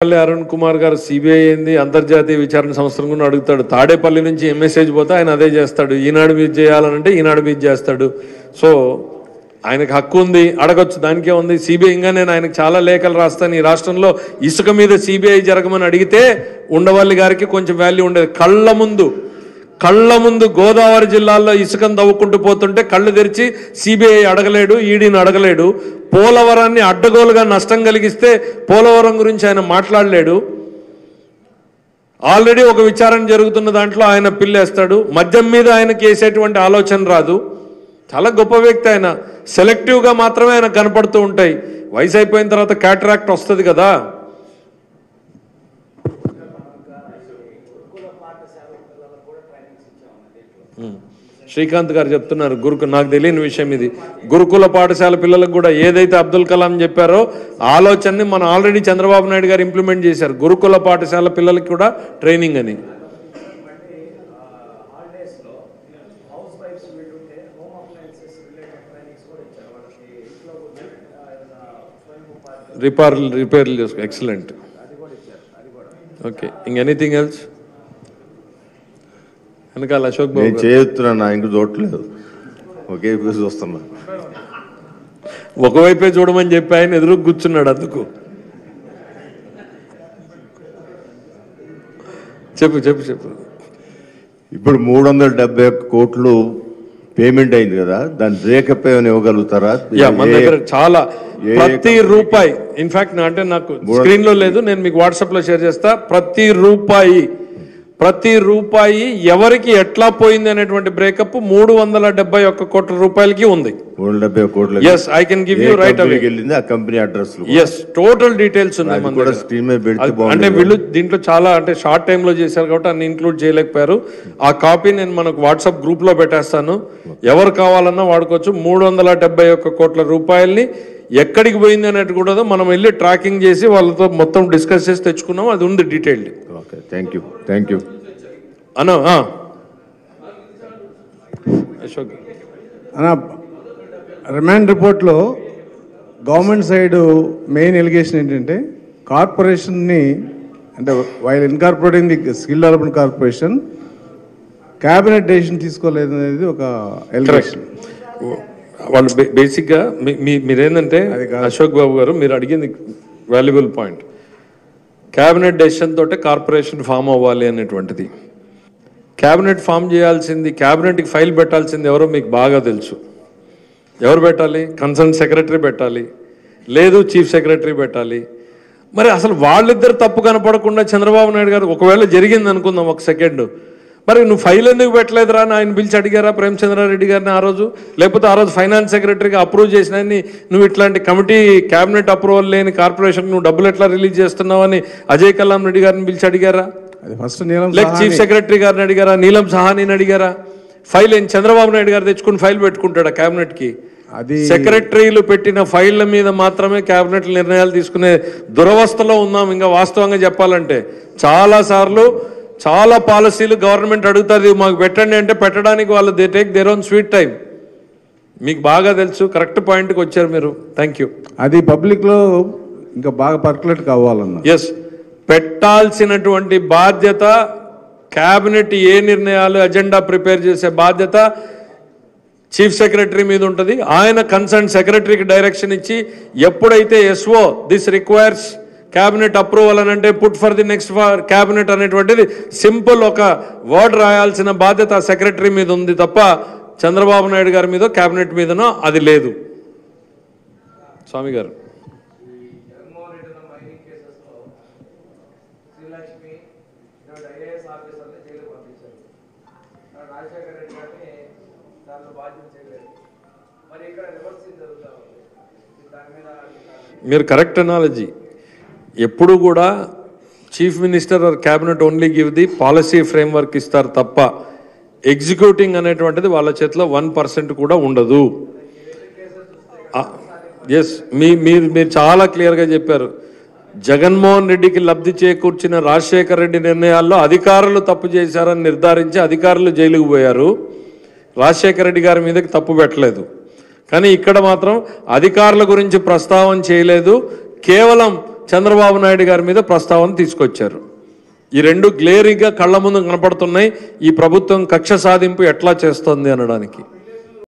తాడేపల్లి అరుణ్ కుమార్ గారు సిబిఐ ఏంది? అంతర్జాతీయ విచారణ సంస్థను కూడా అడుగుతాడు. తాడేపల్లి నుంచి ఏ మెసేజ్ పోతే ఆయన అదే చేస్తాడు. ఈనాడు మీద చేయాలనంటే ఈనాడు మీద చేస్తాడు. సో ఆయనకు హక్కు ఉంది. అడగొచ్చు. దానికే ఉంది. సిబిఐ ఇంకా నేను ఆయనకు చాలా లేఖలు రాస్తాను. ఈ రాష్ట్రంలో ఇసుక మీద సిబిఐ జరగమని అడిగితే ఉండవల్లి గారికి కొంచెం వాల్యూ ఉండేది. కళ్ళ ముందు కళ్ళ ముందు గోదావరి జిల్లాల్లో ఇసుకను తవ్వుకుంటూ పోతుంటే కళ్ళు తెరిచి సిబిఐ అడగలేడు ఈడీని అడగలేడు. పోలవరాన్ని అడ్డగోలుగా నష్టం కలిగిస్తే పోలవరం గురించి ఆయన మాట్లాడలేడు. ఆల్రెడీ ఒక విచారణ జరుగుతున్న దాంట్లో ఆయన పిల్లేస్తాడు. మద్యం మీద ఆయనకి వేసేటువంటి ఆలోచన రాదు. చాలా గొప్ప వ్యక్తి ఆయన. సెలెక్టివ్గా మాత్రమే ఆయన కనపడుతూ ఉంటాయి. వయసు అయిపోయిన తర్వాత క్యాటరాక్ట్ వస్తుంది కదా. శ్రీకాంత్ గారు చెప్తున్నారు గురుకు నాకు తెలియని విషయం ఇది. గురుకుల పాఠశాల పిల్లలకు కూడా ఏదైతే అబ్దుల్ కలాం చెప్పారో ఆలోచనని మనం ఆల్రెడీ చంద్రబాబు నాయుడు గారు ఇంప్లిమెంట్ చేశారు. గురుకుల పాఠశాల పిల్లలకి కూడా ట్రైనింగ్ అని. రిపేర్లు రిపేర్ రిపేర్లు చేసుకో. ఎక్సలెంట్ ఓకే ఇంక ఎనీథింగ్ ఎల్స్ వెనకాల అశోక్ బాబు నేను గారు. చేస్తున్నా నా ఇంక చూడట్లేదు. ఒకే చూస్తున్నా ఒకవైపే చూడమని చెప్పి ఆయన ఎదురు కూర్చున్నాడు అందుకు. చెప్పు చెప్పు చెప్పు. ఇప్పుడు మూడు వందల డెబ్బై ఒక్క కోట్లు పేమెంట్ అయింది కదా దాని బ్రేకప్ ఏమైనా ఇవ్వగలుగుతారా? యా మన దగ్గర చాలా ప్రతి రూపాయి ఇన్ఫాక్ట్ నా అంటే నాకు స్క్రీన్లో లేదు నేను మీకు వాట్సాప్లో షేర్ చేస్తా. ప్రతి రూపాయి ప్రతి రూపాయి ఎవరికి ఎట్లా పోయింది అనేటువంటి బ్రేకప్ మూడు వందల డెబ్బై ఒక్క కోట్ల రూపాయలకి ఉంది. Yes I can give you right వెళ్ళింది ఆ company address yes total details ఉన్నాయి అంటే వీళ్ళు దీంట్లో చాలా అంటే షార్ట్ టైమ్లో చేశారు కాబట్టి అన్ని ఇంక్లూడ్ చేయలేకపోయారు. ఆ కాపీ నేను మనకు వాట్సాప్ గ్రూప్లో పెట్టేస్తాను. ఎవరు కావాలన్నా వాడుకోవచ్చు. మూడు వందల డెబ్బై ఒక్క కోట్ల రూపాయల్ని ఎక్కడికి పోయింది అనేది కూడా మనం వెళ్ళి ట్రాకింగ్ చేసి వాళ్ళతో మొత్తం డిస్కస్ చేసి తెచ్చుకున్నాం. అది ఉంది detailed okay thank you thank you అన్న ఆ. అశోక్. అన్న రిమాండ్ రిపోర్ట్లో గవర్నమెంట్ సైడ్ మెయిన్ ఎలిగేషన్ ఏంటంటే కార్పొరేషన్ని అంటే while incorporating the skill development corporation cabinet decision తీసుకోలేదు అనేది ఒక ఎలిగేషన్ వాళ్ళు బేసిక్గా మీ- మీరేంటంటే. అశోక్ బాబు గారు మీరు అడిగింది వాల్యుబుల్ పాయింట్ క్యాబినెట్ డెసిషన్ తోటే కార్పొరేషన్ ఫామ్ అవ్వాలి అనేటువంటిది. క్యాబినెట్ ఫామ్ చేయాల్సింది క్యాబినెట్కి ఫైల్ పెట్టాల్సింది ఎవరో మీకు బాగా తెలుసు. ఎవరు పెట్టాలి? కన్సర్న్ సెక్రటరీ పెట్టాలి. లేదు చీఫ్ సెక్రటరీ పెట్టాలి. మరి అసలు వాళ్ళిద్దరు తప్పు కనపడకుండా చంద్రబాబు నాయుడు గారు ఒకవేళ జరిగింది అనుకుందాం ఒక సెకండ్ మరి నువ్వు ఫైల్ ఎందుకు పెట్టలేదురా ఆయన పిలిచి అడిగారా ప్రేమచంద్రారెడ్డి గారిని ఆ రోజు? లేకపోతే ఆ రోజు ఫైనాన్స్ సెక్రటరీగా అప్రూవ్ చేసిన నువ్వు ఇట్లాంటి కమిటీ క్యాబినెట్ అప్రూవల్ లేని కార్పొరేషన్ నువ్వు డబ్బులు ఎట్లా రిలీజ్ చేస్తున్నావని అజయ్ కల్లాం రెడ్డి గారిని పిలిచి అడిగారా? ఫస్ట్ నీలం లేక చీఫ్ సెక్రటరీ గారిని అడిగారా? నీలం సహానిని అడిగారా? ఫైల్ ఏం చంద్రబాబు నాయుడు గారు తెచ్చుకుని ఫైల్ పెట్టుకుంటాడా క్యాబినెట్కి? అది సెక్రటరీలు పెట్టిన ఫైళ్ళ మీద మాత్రమే క్యాబినెట్ నిర్ణయాలు తీసుకునే దురవస్థలో ఉన్నాం. ఇంకా వాస్తవంగా చెప్పాలంటే చాలా సార్లు చాలా పాలసీలు గవర్నమెంట్ అడుగుతుంది మాకు పెట్టండి అంటే పెట్టడానికి వాళ్ళు they take their own sweet time మీకు బాగా తెలుసు కరెక్ట్ పాయింట్కి వచ్చారు మీరు. థ్యాంక్ యూ అది పబ్లిక్లో ఇంకా బాగా పర్కులేట్ కావాలన్న ఎస్ పెట్టాల్సినటువంటి బాధ్యత క్యాబినెట్ ఏ నిర్ణయాలు అజెండా ప్రిపేర్ చేసే బాధ్యత చీఫ్ సెక్రటరీ మీద ఉంటుంది. ఆయన కన్సర్న్ సెక్రటరీకి డైరెక్షన్ ఇచ్చి ఎప్పుడైతే so this requires cabinet approval అని అంటే put for the next for cabinet అనేటువంటిది సింపుల్ ఒక వర్డ్ రాయాల్సిన బాధ్యత సెక్రటరీ మీద ఉంది తప్ప చంద్రబాబు నాయుడు గారి మీద క్యాబినెట్ మీదనో అది లేదు. స్వామి గారు మీరు కరెక్ట్ అనాలజీ ఎప్పుడు కూడా chief minister or cabinet only give the policy framework ఇస్తారు తప్ప ఎగ్జిక్యూటింగ్ అనేటువంటిది వాళ్ళ చేతిలో వన్ పర్సెంట్ కూడా ఉండదు. ఎస్ మీ మీరు మీరు చాలా క్లియర్గా చెప్పారు. జగన్మోహన్ రెడ్డికి లబ్ధి చేకూర్చిన రాజశేఖర రెడ్డి నిర్ణయాల్లో అధికారులు తప్పు చేశారని నిర్ధారించి అధికారులు జైలుకు పోయారు. రాజశేఖర రెడ్డి గారి మీదకి తప్పు పెట్టలేదు. కానీ ఇక్కడ మాత్రం అధికారుల గురించి ప్రస్తావన చేయలేదు. కేవలం చంద్రబాబు నాయుడు గారి మీద ప్రస్తావన తీసుకొచ్చారు. ఈ రెండు గ్లేరింగ్గా కళ్ళ ముందు కనపడుతున్నాయి. ఈ ప్రభుత్వం కక్ష సాధింపు ఎట్లా చేస్తోంది అనడానికి.